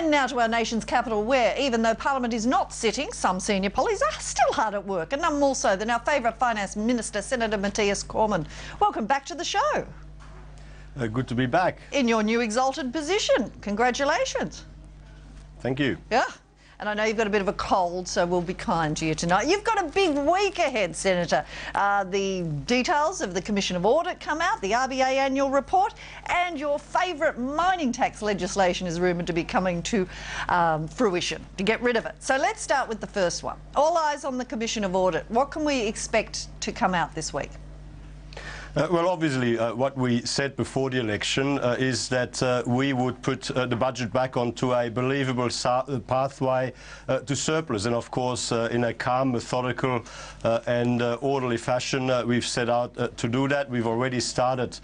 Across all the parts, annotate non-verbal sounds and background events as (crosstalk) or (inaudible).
And now to our nation's capital, where even though Parliament is not sitting, some senior pollies are still hard at work, and none more so than our favourite Finance Minister, Senator Mathias Cormann. Welcome back to the show. Uh, good to be back. In your new exalted position. Congratulations. Thank you. Yeah. And I know you've got a bit of a cold, so we'll be kind to you tonight. You've got a big week ahead, Senator. Uh, the details of the Commission of Audit come out, the RBA annual report, and your favourite mining tax legislation is rumoured to be coming to um, fruition to get rid of it. So let's start with the first one. All eyes on the Commission of Audit. What can we expect to come out this week? Uh, well, obviously, uh, what we said before the election uh, is that uh, we would put uh, the budget back onto a believable uh, pathway to surplus. And of course, in a calm, methodical and orderly fashion, we've set out to do that. We've already started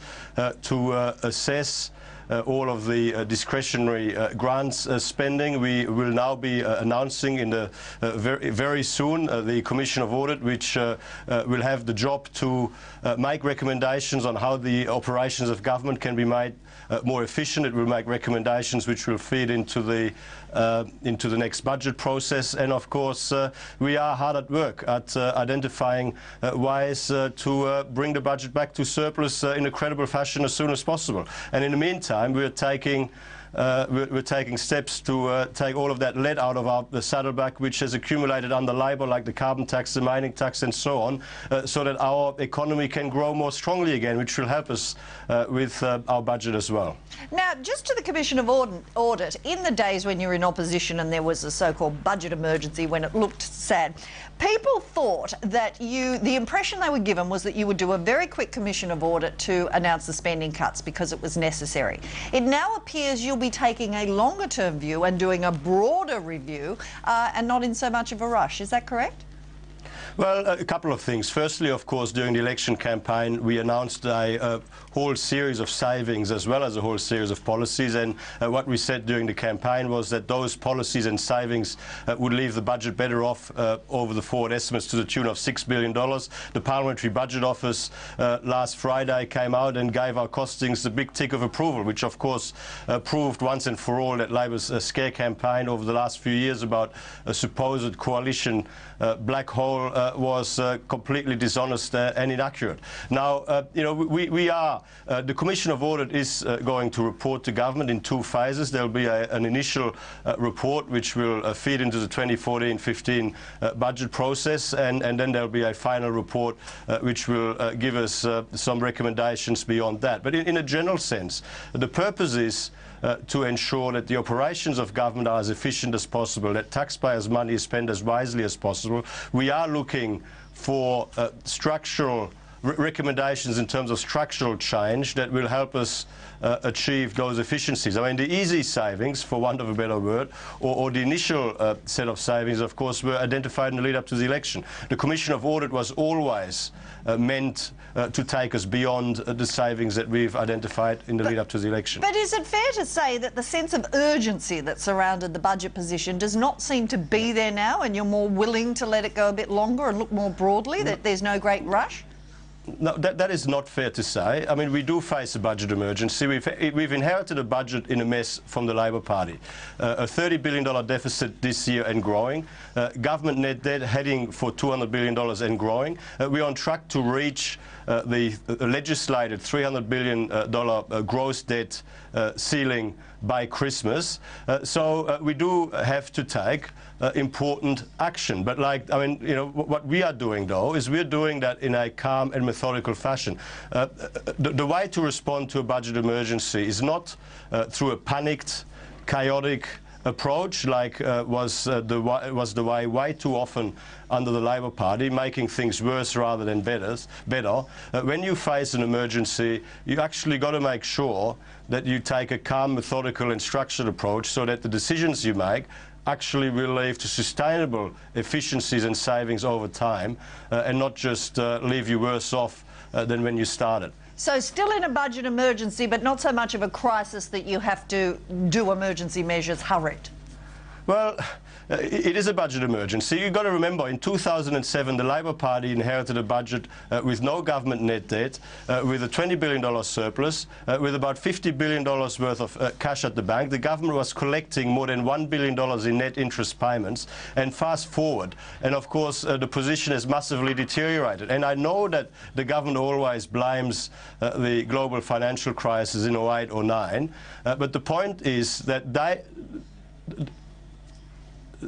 to assess all of the uh, discretionary uh, grants spending. We will now be announcing in the very, very soon the Commission of Audit, which will have the job to make recommendations on how the operations of government can be made uh, more efficient. It will make recommendations which will feed into the uh, into the next budget process. And of course, uh, we are hard at work at uh, identifying uh, ways uh, to bring the budget back to surplus in a credible fashion as soon as possible. And in the meantime, we are taking uh, we're, we're, taking steps to uh, take all of that lead out of our, the saddleback, which has accumulated under Labor, like the carbon tax, the mining tax, and so on, uh, so that our economy can grow more strongly again, which will help us uh, with uh, our budget as well. Now, just to the Commission of Audit, in the days when you were in opposition and there was a so-called budget emergency when it looked sad, people thought that you, the impression they were given was that you would do a very quick Commission of Audit to announce the spending cuts because it was necessary. It now appears you'll be taking a longer term view and doing a broader review uh, and not in so much of a rush. Is that correct? Well, a couple of things. Firstly, of course, during the election campaign, we announced a, a whole series of savings as well as a whole series of policies. And uh, what we said during the campaign was that those policies and savings uh, would leave the budget better off uh, over the forward estimates to the tune of $6 billion. The Parliamentary Budget Office uh, last Friday came out and gave our costings the big tick of approval, which of course uh, proved once and for all that Labor's uh, scare campaign over the last few years about a supposed coalition black hole was completely dishonest and inaccurate. Now, you know, we, we are uh, the Commission of Audit is uh, going to report to government in two phases. There will be a, an initial uh, report which will uh, feed into the 2014-15 uh, budget process and, and, then there will be a final report uh, which will give us some recommendations beyond that. But in, in, a general sense, the purpose is Uh, to ensure that the operations of government are as efficient as possible, that taxpayers' money is spent as wisely as possible. We are looking for uh, structural recommendations in terms of structural change that will help us uh, achieve those efficiencies. I mean, the easy savings, for want of a better word, or, or the initial uh, set of savings, of course, were identified in the lead up to the election. The Commission of Audit was always uh, meant uh, to take us beyond uh, the savings that we've identified in the but, lead up to the election. But is it fair to say that the sense of urgency that surrounded the budget position does not seem to be there now and you're more willing to let it go a bit longer and look more broadly, that there's no great rush? No, that, that is not fair to say. I mean, we do face a budget emergency. We've, we've inherited a budget in a mess from the Labor Party. Uh, a $30 billion deficit this year and growing. Uh, government net debt heading for $200 billion and growing. Uh, we're on track to reach uh, the legislated $300 billion uh, uh, gross debt ceiling by Christmas. Uh, so uh, we do have to take uh, important action. But like, I mean, you know, what we are doing though is we're doing that in a calm and methodical fashion. The, the, way to respond to a budget emergency is not through a panicked, chaotic, approach, like uh, was, uh, the, was the way way too often under the Labor Party, making things worse rather than better. better. Uh, when you face an emergency, you actually got to make sure that you take a calm, methodical and structured approach so that the decisions you make actually will lead to sustainable efficiencies and savings over time uh, and not just uh, leave you worse off uh, than when you started. So still in a budget emergency, but not so much of a crisis that you have to do emergency measures hurried. Well, uh, it is a budget emergency. You've got to remember, in 2007, the Labor Party inherited a budget uh, with no government net debt, uh, with a $20 billion surplus, uh, with about $50 billion worth of uh, cash at the bank. The government was collecting more than $1 billion in net interest payments. And fast forward, and of course, uh, the position has massively deteriorated. And I know that the government always blames the global financial crisis in 08 or 09, but the point is that they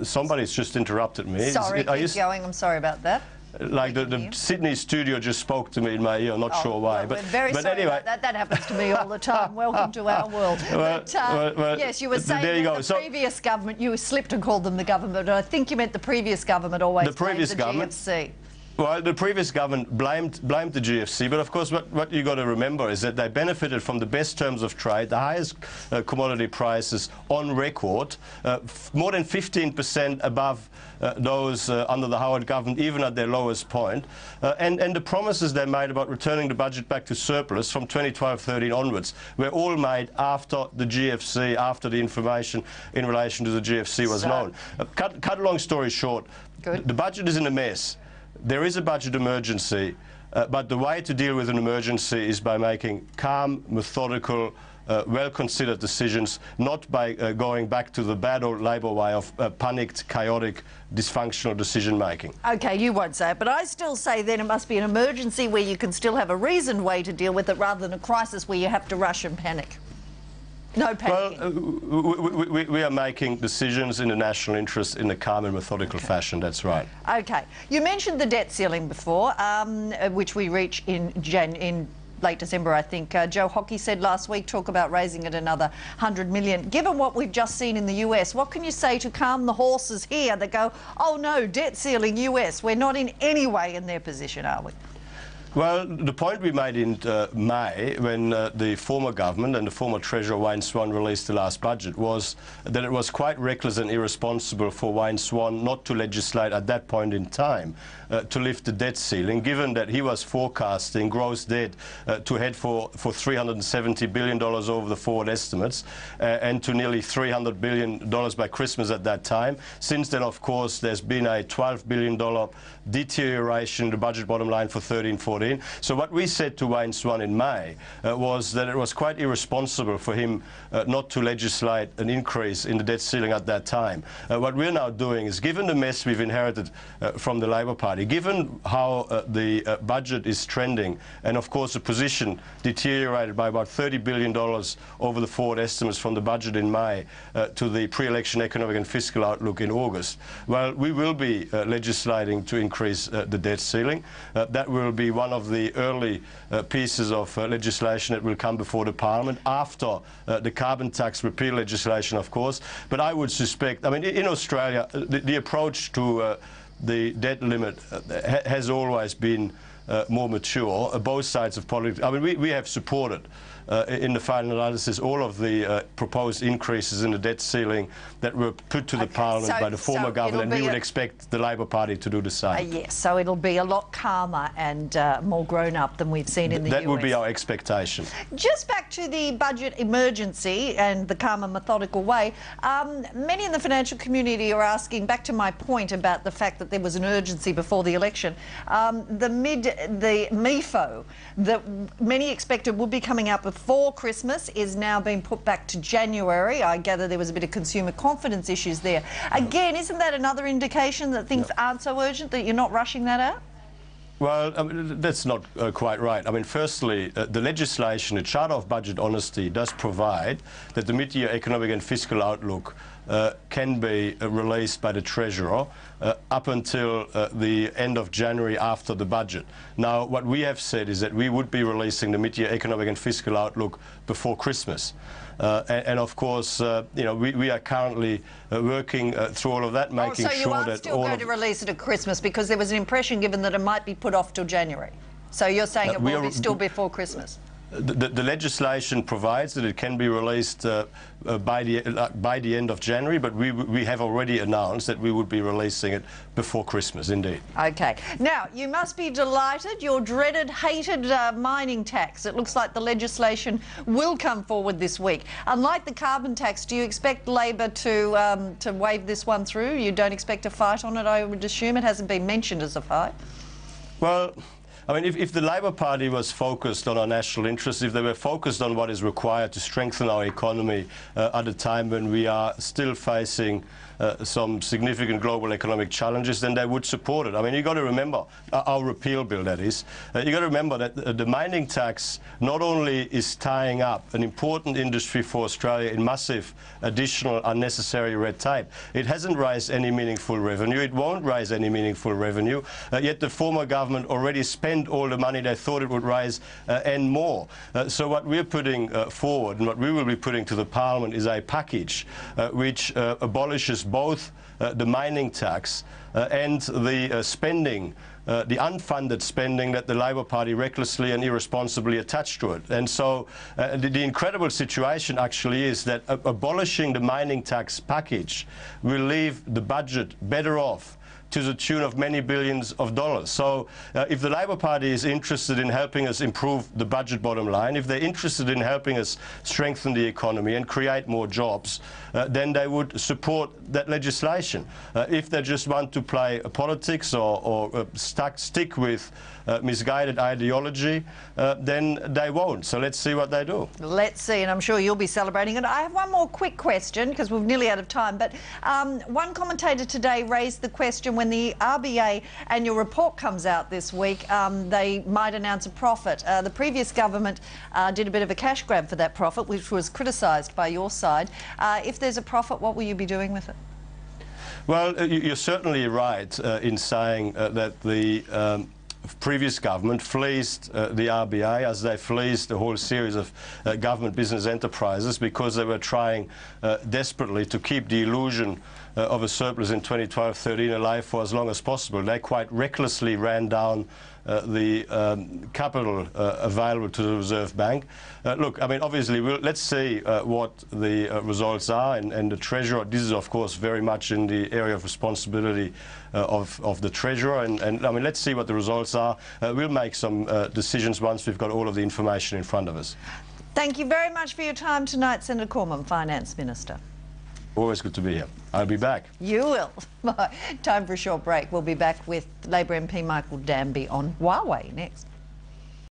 Somebody's just interrupted me. Sorry, Is, keep going. I'm sorry about that. Like the, the Sydney studio just spoke to me in my ear, not oh, sure why. Well, but very but sorry anyway, that. that happens to me all the time. Welcome to our world. (laughs) Well, but, uh, well, yes, you were saying there you go. the so, previous government, you slipped and called them the government, I think you meant the previous government always the previous the government, GFC. Well, the previous government blamed, blamed the GFC, but of course what, what you've got to remember is that they benefited from the best terms of trade, the highest uh, commodity prices on record, uh, more than 15% above uh, those uh, under the Howard government, even at their lowest point. Uh, and, and the promises they made about returning the budget back to surplus from 2012-13 onwards were all made after the GFC, after the information in relation to the GFC was so, known. Uh, cut, cut a long story short, Good. the budget is in a mess. There is a budget emergency, uh, but the way to deal with an emergency is by making calm, methodical, uh, well-considered decisions, not by uh, going back to the bad old Labor way of uh, panicked, chaotic, dysfunctional decision-making. OK, you won't say it, but I still say then it must be an emergency where you can still have a reasoned way to deal with it rather than a crisis where you have to rush and panic. No panicking. Well, uh, we, we, we, are making decisions in the national interest in a calm and methodical okay. fashion. That's right. Okay. You mentioned the debt ceiling before, um, uh, which we reach in Jan in late December, I think. Uh, Joe Hockey said last week, talk about raising it another 100 million. Given what we've just seen in the US, what can you say to calm the horses here that go, oh no, debt ceiling US? We're not in any way in their position, are we? Well, the point we made in uh, May, when uh, the former government and the former Treasurer Wayne Swan released the last budget, was that it was quite reckless and irresponsible for Wayne Swan not to legislate at that point in time uh, to lift the debt ceiling, given that he was forecasting gross debt uh, to head for, for $370 billion over the forward estimates uh, and to nearly $300 billion by Christmas at that time. Since then, of course, there's been a $12 billion deterioration in the budget bottom line for 13-14. So what we said to Wayne Swan in May uh, was that it was quite irresponsible for him uh, not to legislate an increase in the debt ceiling at that time. Uh, what we're now doing is, given the mess we've inherited uh, from the Labor Party, given how uh, the uh, budget is trending, and of course the position deteriorated by about $30 billion over the forward estimates from the budget in May to the pre-election economic and fiscal outlook in August, well, we will be legislating to increase the debt ceiling. That will be one of the early uh, pieces of uh, legislation that will come before the Parliament after uh, the carbon tax repeal legislation, of course. But I would suspect, I mean, in Australia, uh, the, the approach to the debt limit ha has always been uh, more mature, uh, both sides of politics. I mean, we, we have supported uh, in the final analysis all of the uh, proposed increases in the debt ceiling that were put to the okay, Parliament so, by the former so government, and we would expect the Labor Party to do the same. Uh, yes, so it'll be a lot calmer and uh, more grown up than we've seen in the that US. That would be our expectation. Just back to the budget emergency and the calmer, methodical way, um, many in the financial community are asking, back to my point about the fact that there was an urgency before the election, um, the mid, the MYEFO that many expected would be coming out before before Christmas is now being put back to January. I gather there was a bit of consumer confidence issues there. Again, isn't that another indication that things aren't so urgent, that you're not rushing that out? Well, I mean, that's not uh, quite right. I mean, firstly, uh, the legislation, the Charter of Budget Honesty, does provide that the mid-year economic and fiscal outlook uh, can be uh, released by the Treasurer uh, up until uh, the end of January after the budget. Now, what we have said is that we would be releasing the mid-year economic and fiscal outlook before Christmas. Uh, and, and, of course, uh, you know, we, we are currently uh, working through all of that, making oh, so sure that all. So you are still going to release it at Christmas because there was an impression given that it might be put off till January. So you're saying it will be still before Christmas. The, the, legislation provides that it can be released uh, uh, by the uh, by the end of January, but we we have already announced that we would be releasing it before Christmas. Indeed. Okay. Now, you must be delighted. Your dreaded, hated uh, mining tax. It looks like the legislation will come forward this week. Unlike the carbon tax, do you expect Labor to um, to wave this one through? You don't expect a fight on it, I would assume. It hasn't been mentioned as a fight. Well. I mean, if, if, the Labor Party was focused on our national interests, if they were focused on what is required to strengthen our economy uh, at a time when we are still facing uh, some significant global economic challenges, then they would support it. I mean, you've got to remember, uh, our repeal bill, that is, uh, you've got to remember that the mining tax not only is tying up an important industry for Australia in massive additional unnecessary red tape, it hasn't raised any meaningful revenue, it won't raise any meaningful revenue, uh, yet the former government already spent all the money they thought it would raise uh, and more. so what we're putting forward and what we will be putting to the Parliament is a package which abolishes both uh, the mining tax uh, and the uh, spending uh, the unfunded spending that the Labor Party recklessly and irresponsibly attached to it. And so uh, the, the, incredible situation actually is that abolishing the mining tax package will leave the budget better off to the tune of many billions of dollars. So uh, if the Labor Party is interested in helping us improve the budget bottom line, if they're interested in helping us strengthen the economy and create more jobs, uh, then they would support that legislation. Uh, if they just want to play politics or, or uh, stuck, stick with uh, misguided ideology, uh, then they won't. So let's see what they do. Let's see, and I'm sure you'll be celebrating it. I have one more quick question because we're nearly out of time. But um, one commentator today raised the question when the RBA annual report comes out this week, um, they might announce a profit. Uh, the previous government uh, did a bit of a cash grab for that profit, which was criticised by your side. Uh, if there's a profit, what will you be doing with it? Well, uh, you're certainly right uh, in saying uh, that the um, previous government fleeced uh, the RBA as they fleeced a whole series of uh, government business enterprises because they were trying uh, desperately to keep the illusion uh, of a surplus in 2012-13 alive for as long as possible. They quite recklessly ran down uh, the um, capital uh, available to the Reserve Bank. Uh, look, I mean, obviously, we'll, let's see uh, what the uh, results are, and, and, the Treasurer, this is, of course, very much in the area of responsibility of, of the Treasurer, and, and, I mean, let's see what the results are. we'll make some decisions once we've got all of the information in front of us. Thank you very much for your time tonight, Senator Cormann, Finance Minister. Always good to be here. I'll be back. You will. (laughs) Time for a short break. We'll be back with Labor MP Michael Danby on Huawei next.